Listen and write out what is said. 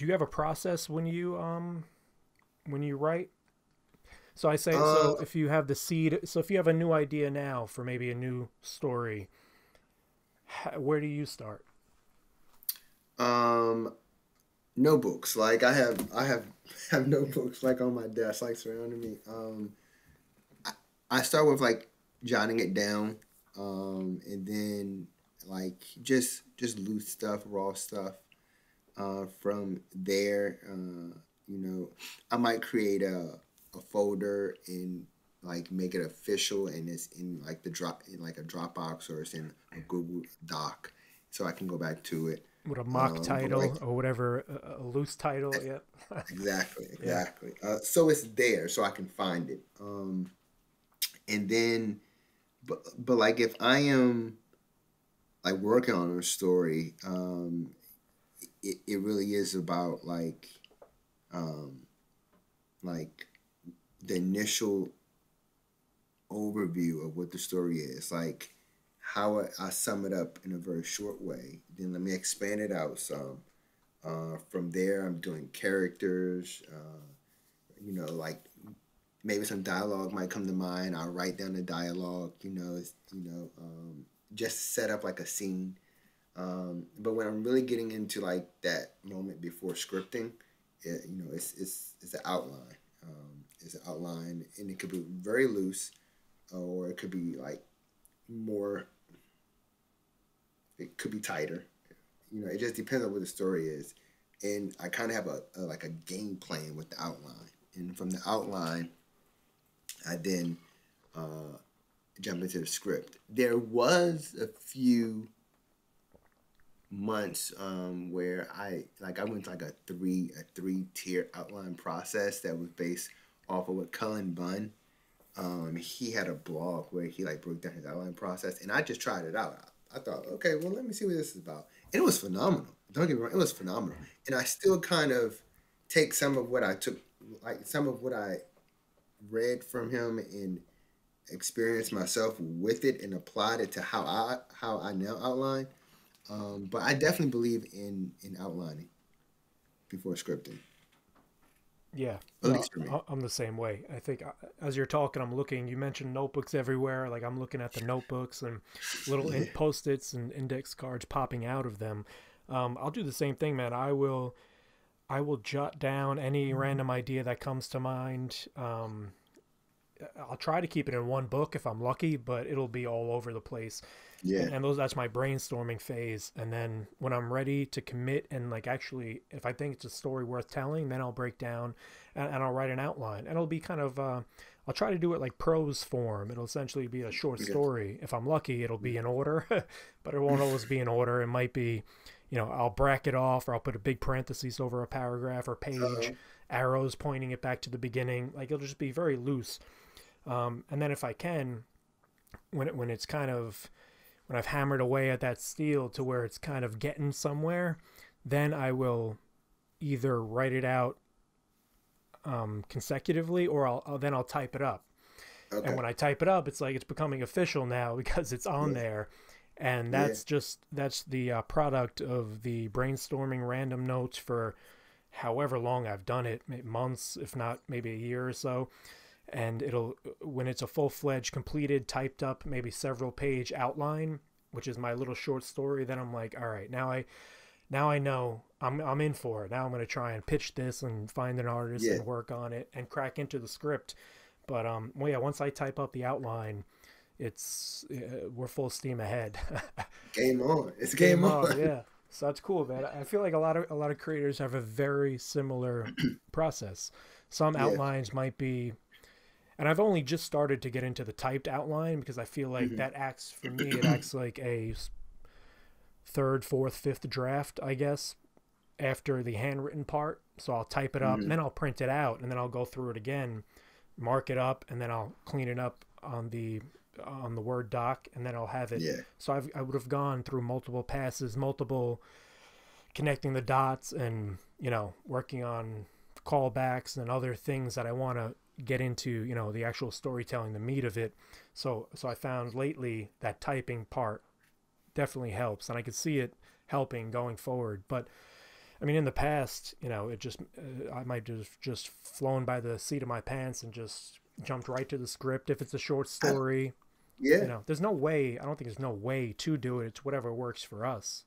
do you have a process when you um when you write? So I say, uh, so if you have the seed, so if you have a new idea now for maybe a new story, where do you start? Um, notebooks. Like I have, I have, have notebooks like on my desk, like surrounding me. Um, I, I start with like jotting it down, um, and then like just just loose stuff, raw stuff. Uh, from there, uh, you know, I might create a a folder and like make it official and it's in like the drop in like a Dropbox or it's in a Google Doc, so I can go back to it. With a mock um, title like, or whatever, a, loose title. Yep. exactly, exactly. Yeah. Uh, so it's there, so I can find it. Um, and then, but but like if I am like working on a story, um, it, it really is about like, um, like the initial overview of what the story is, like how I sum it up in a very short way. Then let me expand it out some. Uh, from there, I'm doing characters. Uh, you know, like maybe some dialogue might come to mind. I'll write down the dialogue. You know, you know, um, just set up like a scene. Um, but when I'm really getting into like that moment before scripting, it, you know, it's it's it's an outline. Um, it's an outline, and it could be very loose, or it could be like more. It could be tighter. You know, it just depends on what the story is, and I kind of have a, a like a game plan with the outline, and from the outline, I then uh, jump into the script. There was a few months um, where I like I went to like a three a three tier outline process that was based off of what Cullen Bunn. Um, he had a blog where he like broke down his outline process, and I just tried it out. I, I thought, okay, well, let me see what this is about. And it was phenomenal. Don't get me wrong, it was phenomenal. And I still kind of take some of what I took, like some of what I read from him and experienced myself with it and applied it to how I how I now outline. Um, but I definitely believe in in outlining before scripting. Yeah, no, I'm the same way. I think uh, as you're talking, I'm looking. You mentioned notebooks everywhere. Like I'm looking at the notebooks and little yeah. post-its and index cards popping out of them. Um, I'll do the same thing, man. I will, I will jot down any random idea that comes to mind. Um, I'll try to keep it in one book if I'm lucky, but it'll be all over the place. Yeah. And, those that's my brainstorming phase. And then when I'm ready to commit and like actually if I think it's a story worth telling, then I'll break down and, and I'll write an outline. And it'll be kind of uh, I'll try to do it like prose form. It'll essentially be a short story. If I'm lucky, it'll be in order, but it won't always be in order. It might be, you know, I'll bracket off or I'll put a big parenthesis over a paragraph or page, uh-huh. arrows pointing it back to the beginning. Like it'll just be very loose. Um, and then if I can, when it, when it's kind of when I've hammered away at that steel to where it's kind of getting somewhere, then I will either write it out um, consecutively or I'll, I'll, then I'll type it up. Okay. And when I type it up, it's like it's becoming official now because it's on yeah. there. And that's yeah. just that's the uh, product of the brainstorming random notes for however long I've done it, months, if not maybe a year or so and it'll when it's a full-fledged completed typed up maybe several page outline which is my little short story then i'm like all right now i now i know i'm, I'm in for it. Now i'm going to try and pitch this and find an artist yeah. and work on it and crack into the script. But um well yeah once i type up the outline it's uh, we're full steam ahead. Game on. It's game, game on. on. yeah. So that's cool man. I feel like a lot of a lot of creators have a very similar process. Some yeah. outlines might be and I've only just started to get into the typed outline because I feel like mm-hmm. that acts for me. It acts like a third, fourth, fifth draft, I guess, after the handwritten part. So I'll type it up, mm-hmm. and then I'll print it out, and then I'll go through it again, mark it up, and then I'll clean it up on the on the Word doc, and then I'll have it. Yeah. So I've, I would have gone through multiple passes, multiple connecting the dots, and you know, working on callbacks and other things that I want to get into you know the actual storytelling the meat of it so so i found lately that typing part definitely helps and i could see it helping going forward but I mean, in the past, you know, it just uh, I might just just flown by the seat of my pants and just jumped right to the script if it's a short story. yeah. You know, there's no way. I don't think there's no way to do it. It's whatever works for us.